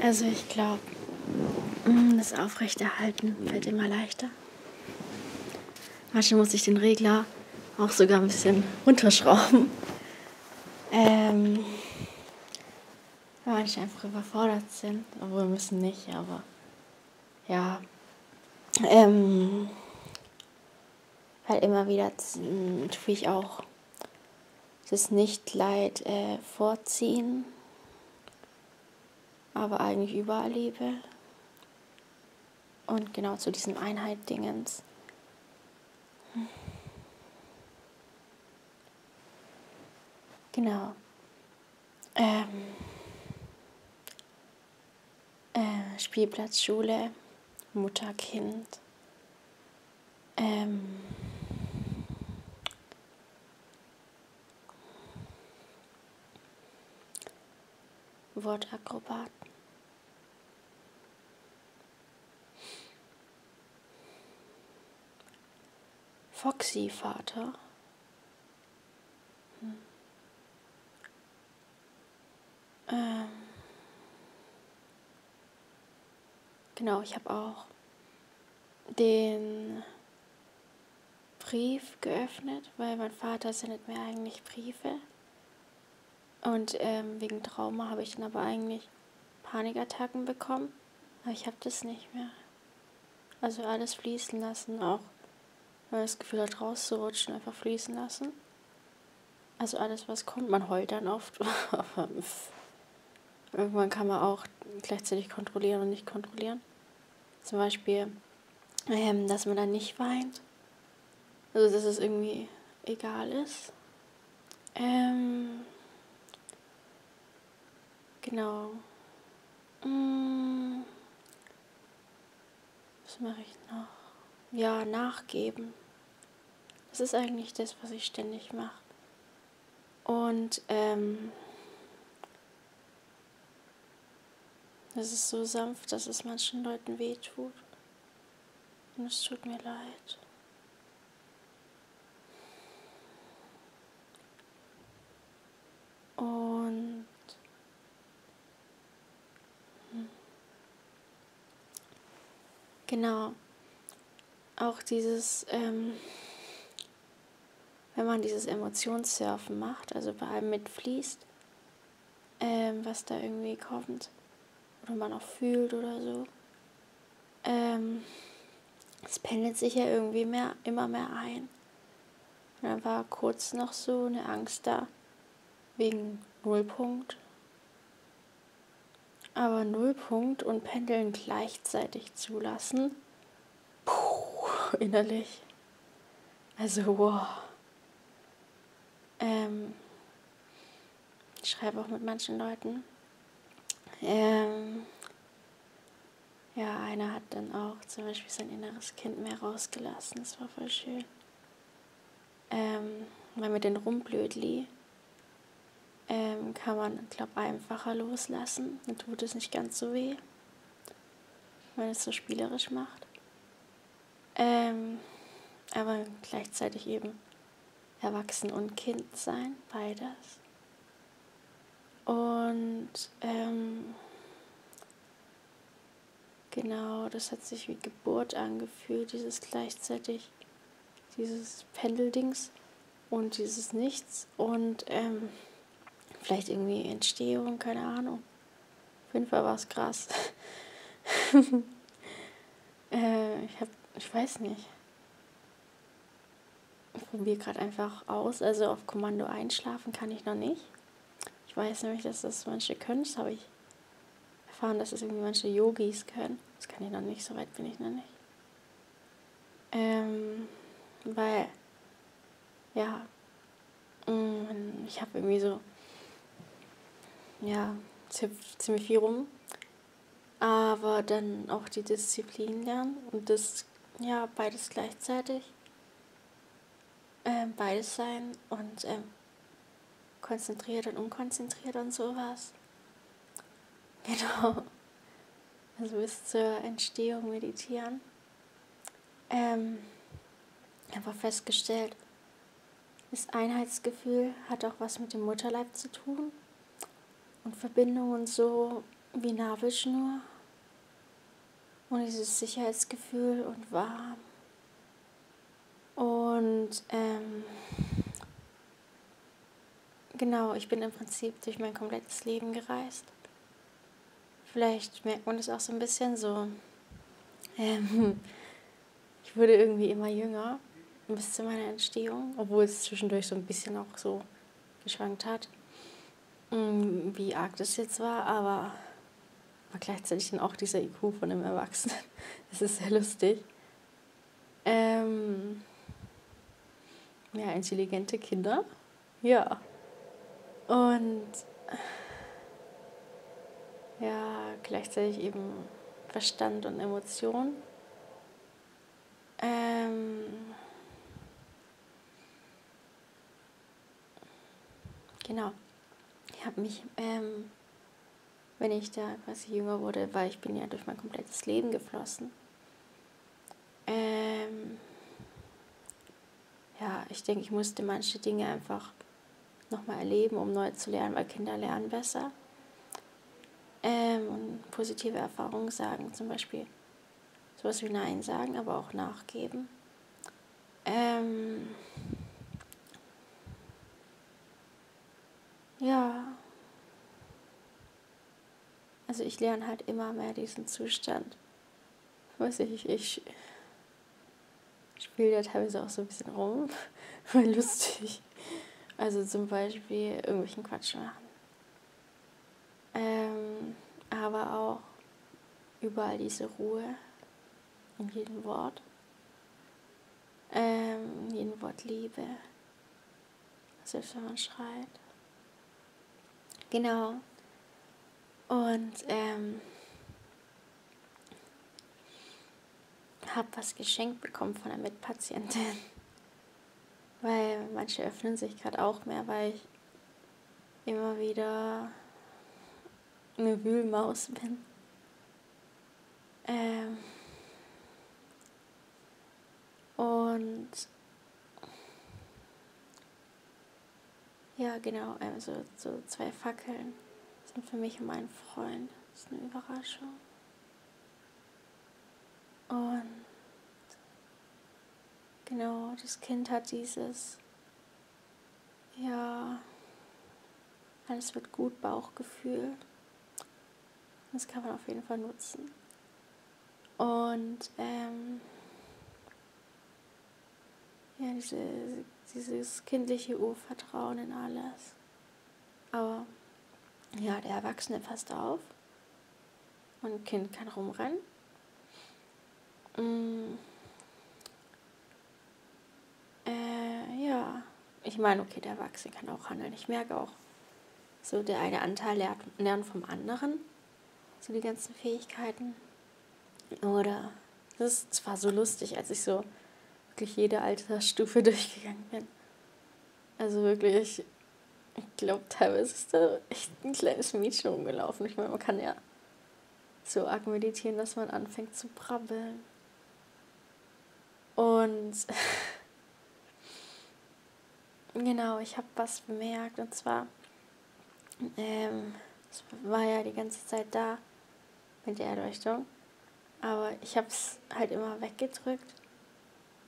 Also ich glaube, mm, das Aufrechterhalten fällt immer leichter. Manchmal muss ich den Regler auch sogar ein bisschen runterschrauben. Ähm, weil manche einfach überfordert sind, obwohl wir müssen nicht, aber ja. Ähm, weil immer wieder tue ich auch das Nicht-Leid äh, vorziehen aber eigentlich überall Liebe. Und genau zu diesem Einheit-Dingens. Genau. Ähm, äh, Spielplatz, Schule, Mutter, Kind. Ähm, Wortakrobaten. Foxy-Vater. Hm. Ähm. Genau, ich habe auch den Brief geöffnet, weil mein Vater sendet mir eigentlich Briefe. Und ähm, wegen Trauma habe ich dann aber eigentlich Panikattacken bekommen. Aber ich habe das nicht mehr. Also alles fließen lassen, auch wenn man das Gefühl hat, rauszurutschen, einfach fließen lassen. Also alles, was kommt, man heult dann oft. Irgendwann kann man auch gleichzeitig kontrollieren und nicht kontrollieren. Zum Beispiel, ähm, dass man dann nicht weint. Also dass es irgendwie egal ist. Ähm, genau. Hm, was mache ich noch? Ja, nachgeben. Das ist eigentlich das, was ich ständig mache. Und ähm, es ist so sanft, dass es manchen Leuten wehtut. Und es tut mir leid. Und hm. genau auch dieses, ähm, wenn man dieses Emotionssurfen macht, also bei allem mitfließt, ähm, was da irgendwie kommt oder man auch fühlt oder so, ähm, es pendelt sich ja irgendwie mehr, immer mehr ein. Und dann war kurz noch so eine Angst da wegen Nullpunkt. Aber Nullpunkt und Pendeln gleichzeitig zulassen innerlich. Also, wow. Ähm, ich schreibe auch mit manchen Leuten. Ähm, ja, einer hat dann auch zum Beispiel sein inneres Kind mehr rausgelassen. Das war voll schön. Ähm, weil mit den Rumblödli ähm, kann man, glaube einfacher loslassen. Dann tut es nicht ganz so weh, wenn es so spielerisch macht. Ähm, aber gleichzeitig eben erwachsen und Kind sein, beides. Und ähm, genau, das hat sich wie Geburt angefühlt, dieses gleichzeitig, dieses Pendeldings und dieses Nichts und ähm, vielleicht irgendwie Entstehung, keine Ahnung. Auf jeden Fall war es krass. äh, ich habe ich weiß nicht. Ich probiere gerade einfach aus. Also auf Kommando einschlafen kann ich noch nicht. Ich weiß nämlich, dass das manche können. Das habe ich erfahren, dass das irgendwie manche Yogis können. Das kann ich noch nicht. So weit bin ich noch nicht. Ähm, weil, ja, mm, ich habe irgendwie so, ja, ziemlich viel rum. Aber dann auch die Disziplin lernen. Und das ja, beides gleichzeitig. Ähm, beides sein und ähm, konzentriert und unkonzentriert und sowas. Genau. Also bis zur Entstehung meditieren. Ähm, aber festgestellt, das Einheitsgefühl hat auch was mit dem Mutterleib zu tun. Und Verbindung und so wie Nabelschnur und dieses Sicherheitsgefühl und warm. Und ähm, genau, ich bin im Prinzip durch mein komplettes Leben gereist. Vielleicht merkt man das auch so ein bisschen so. Ähm, ich wurde irgendwie immer jünger bis zu meiner Entstehung, obwohl es zwischendurch so ein bisschen auch so geschwankt hat, mm, wie arg das jetzt war, aber aber gleichzeitig dann auch dieser IQ von einem Erwachsenen. Das ist sehr lustig. Ähm, ja, intelligente Kinder. Ja. Und ja, gleichzeitig eben Verstand und Emotion. Ähm, genau. Ich habe mich ähm, wenn ich da quasi jünger wurde, weil ich bin ja durch mein komplettes Leben geflossen. Ähm, ja, ich denke, ich musste manche Dinge einfach nochmal erleben, um neu zu lernen, weil Kinder lernen besser. Ähm, und positive Erfahrungen sagen, zum Beispiel sowas wie Nein sagen, aber auch nachgeben. Ähm, ja, also ich lerne halt immer mehr diesen Zustand. Weiß ich, ich spiele da teilweise auch so ein bisschen rum, weil lustig. Also zum Beispiel irgendwelchen Quatsch machen. Ähm, aber auch überall diese Ruhe in jedem Wort. Ähm, in jedem Wort Liebe. Selbst wenn man schreit. Genau. Und ähm, habe was geschenkt bekommen von einer Mitpatientin. Weil manche öffnen sich gerade auch mehr, weil ich immer wieder eine Wühlmaus bin. Ähm und ja, genau, also so zwei Fackeln sind für mich und meinen Freund. Das ist eine Überraschung. Und genau, das Kind hat dieses, ja, alles wird gut, Bauchgefühl. Das kann man auf jeden Fall nutzen. Und ähm, ja, diese, dieses kindliche Urvertrauen in alles. Aber ja, der Erwachsene passt auf und ein Kind kann rumrennen. Mm. Äh, ja, ich meine, okay, der Erwachsene kann auch handeln. Ich merke auch, so der eine Anteil lernt, lernt vom anderen, so die ganzen Fähigkeiten. Oder, das ist zwar so lustig, als ich so wirklich jede Altersstufe durchgegangen bin. Also wirklich ich glaube, teilweise ist da echt ein kleines Mädchen rumgelaufen. Ich meine, man kann ja so arg meditieren, dass man anfängt zu brabbeln. Und genau, ich habe was bemerkt. Und zwar, ähm, es war ja die ganze Zeit da mit der Erleuchtung. Aber ich habe es halt immer weggedrückt.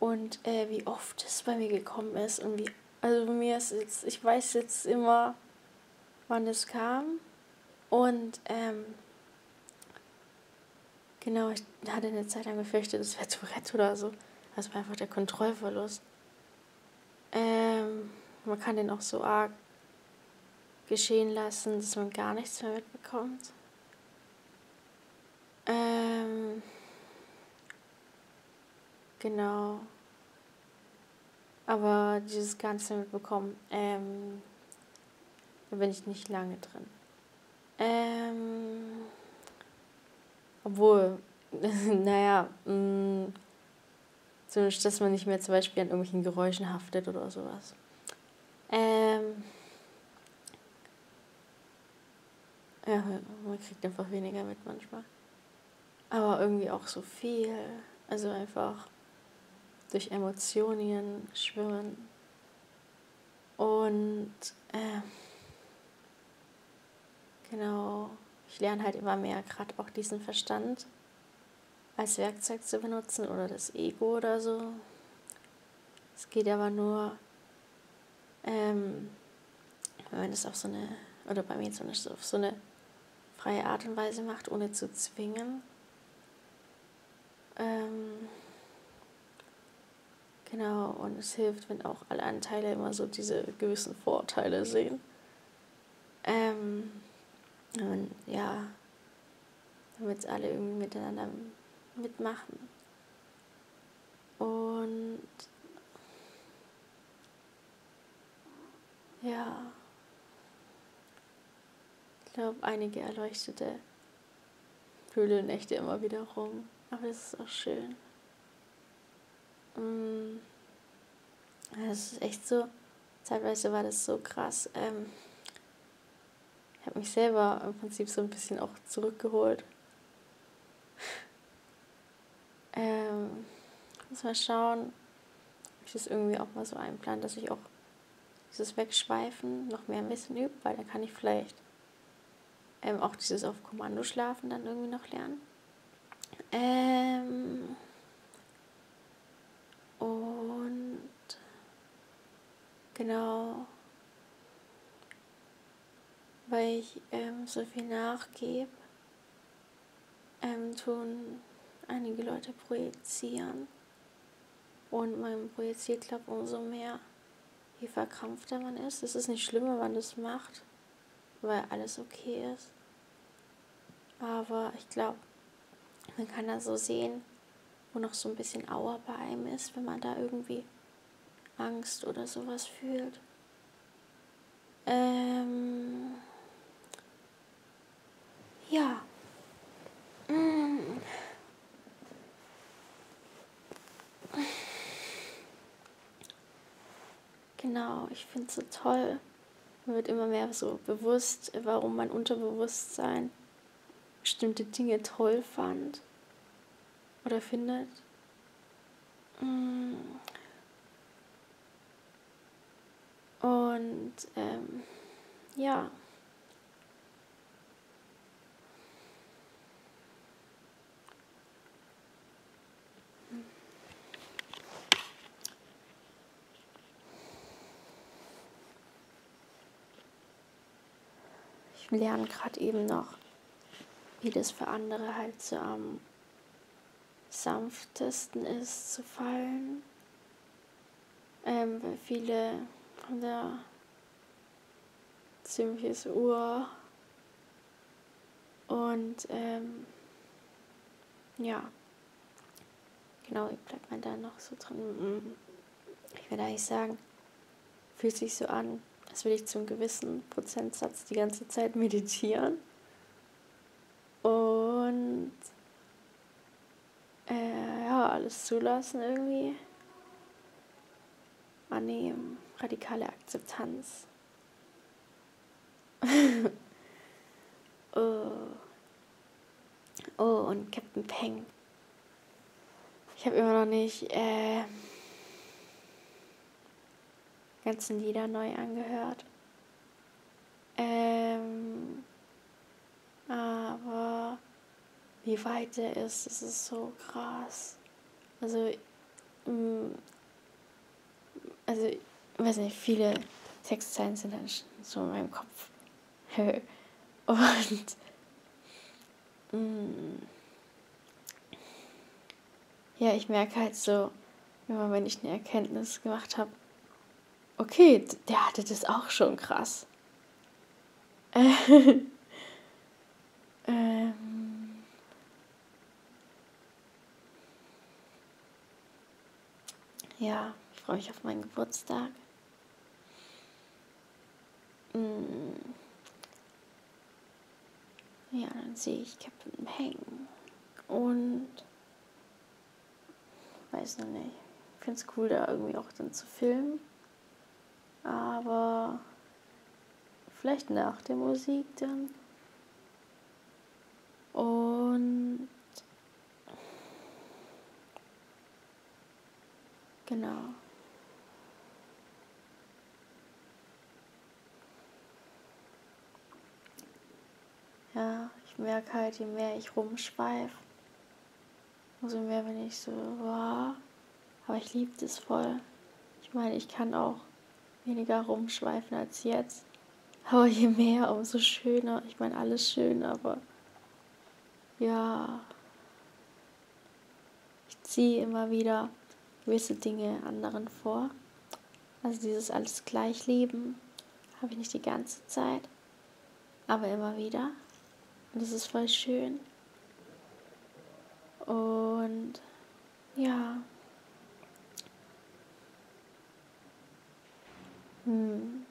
Und äh, wie oft es bei mir gekommen ist und wie also mir ist jetzt, ich weiß jetzt immer, wann es kam. Und ähm, genau, ich hatte eine Zeit lang befürchtet, es wäre Tourette oder so. Das war einfach der Kontrollverlust. Ähm, man kann den auch so arg geschehen lassen, dass man gar nichts mehr mitbekommt. Ähm, genau. Aber dieses Ganze mitbekommen, ähm, da bin ich nicht lange drin. Ähm, obwohl, naja, mh, mm, zumindest, dass man nicht mehr zum Beispiel an irgendwelchen Geräuschen haftet oder sowas. Ähm, ja, man kriegt einfach weniger mit manchmal. Aber irgendwie auch so viel. Also einfach durch Emotionen schwimmen. Und äh, genau, ich lerne halt immer mehr, gerade auch diesen Verstand als Werkzeug zu benutzen oder das Ego oder so. Es geht aber nur, ähm, wenn man das auf so eine, oder bei mir zumindest auf so eine freie Art und Weise macht, ohne zu zwingen. Ähm, genau, und es hilft, wenn auch alle Anteile immer so diese gewissen Vorteile sehen. Ähm, und ja, damit alle irgendwie miteinander mitmachen. Und ja, ich glaube, einige erleuchtete Höhlennächte immer wieder rum. Aber das ist auch schön. Mm. Es ist echt so, zeitweise war das so krass. Ähm, ich habe mich selber im Prinzip so ein bisschen auch zurückgeholt. Ähm, muss mal schauen, ob ich das irgendwie auch mal so einplan, dass ich auch dieses Wegschweifen noch mehr ein bisschen übe, weil dann kann ich vielleicht ähm, auch dieses auf Kommando schlafen dann irgendwie noch lernen. Genau, weil ich ähm, so viel nachgebe, ähm, tun einige Leute projizieren. Und man projiziert, glaube umso mehr, je verkrampfter man ist. Es ist nicht schlimm, wenn man das macht, weil alles okay ist. Aber ich glaube, man kann da so sehen, wo noch so ein bisschen Auer bei einem ist, wenn man da irgendwie Angst oder sowas fühlt. Ähm ja. Mm. Genau, ich finde es so toll. Man wird immer mehr so bewusst, warum mein Unterbewusstsein bestimmte Dinge toll fand oder findet. Mm. Und ähm, ja. Ich lerne gerade eben noch, wie das für andere halt so am sanftesten ist zu fallen. Ähm, viele haben da ziemliches Uhr. Und ähm, ja, genau, bleibt man da noch so drin? Ich würde eigentlich sagen, fühlt sich so an, als würde ich zu einem gewissen Prozentsatz die ganze Zeit meditieren. Und äh, ja, alles zulassen irgendwie. Annehmen, radikale Akzeptanz. Und Captain Peng. Ich habe immer noch nicht äh, ganzen Lieder neu angehört. Ähm, aber wie weit er ist, das ist so krass. Also, mm, also, ich weiß nicht, viele Textzeilen sind dann so in meinem Kopf. Und mm, ja, ich merke halt so, immer wenn ich eine Erkenntnis gemacht habe, okay, der hatte das auch schon krass. ähm, ja, ich freue mich auf meinen Geburtstag. Mm. Ja, dann sehe ich Captain Hang. Und weiß noch nicht. Ich finde es cool, da irgendwie auch dann zu filmen. Aber vielleicht nach der Musik dann. Und genau. Ja, ich merke halt, je mehr ich rumschweife, umso mehr bin ich so, wow. Aber ich liebe das voll. Ich meine, ich kann auch weniger rumschweifen als jetzt. Aber je mehr, umso schöner. Ich meine, alles schön, aber ja, ich ziehe immer wieder gewisse Dinge anderen vor. Also dieses alles gleich lieben habe ich nicht die ganze Zeit, aber immer wieder. Und das ist voll schön. Und ja. Hm.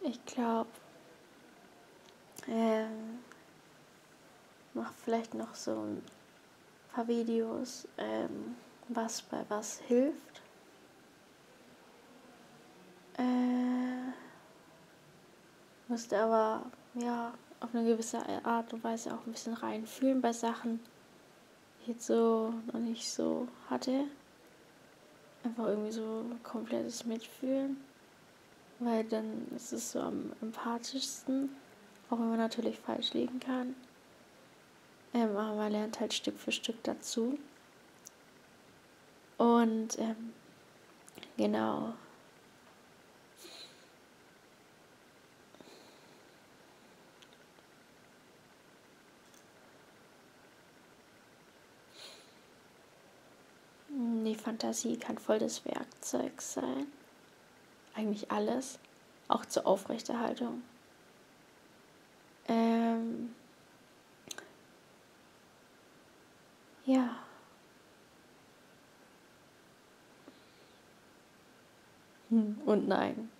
Ich glaube, ähm, mach vielleicht noch so ein paar Videos, ähm, was bei was hilft. Äh, müsste aber ja auf eine gewisse Art und Weise auch ein bisschen reinfühlen bei Sachen, die ich jetzt so noch nicht so hatte. Einfach irgendwie so komplettes Mitfühlen, weil dann ist es so am empathischsten, auch wenn man natürlich falsch liegen kann. Ähm, aber man lernt halt Stück für Stück dazu. Und ähm, genau. Die Fantasie kann voll das Werkzeug sein. Eigentlich alles. Auch zur Aufrechterhaltung. Ähm, Ja. Hm, und nein.